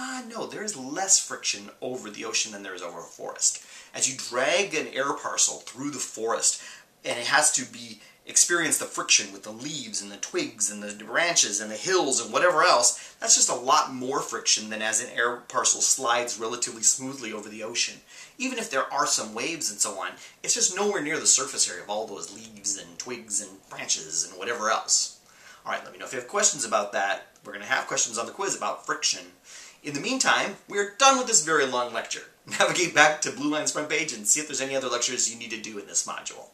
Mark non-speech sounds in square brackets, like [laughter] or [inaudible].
Ah, no, there is less friction over the ocean than there is over a forest. As you drag an air parcel through the forest, and it has to be experience the friction with the leaves and the twigs and the branches and the hills and whatever else, that's just a lot more friction than as an air parcel slides relatively smoothly over the ocean. Even if there are some waves and so on, it's just nowhere near the surface area of all those leaves and twigs and branches and whatever else. Alright, let me know if you have questions about that. We're going to have questions on the quiz about friction. In the meantime, we're done with this very long lecture. [laughs] Navigate back to BlueLine's front page and see if there's any other lectures you need to do in this module.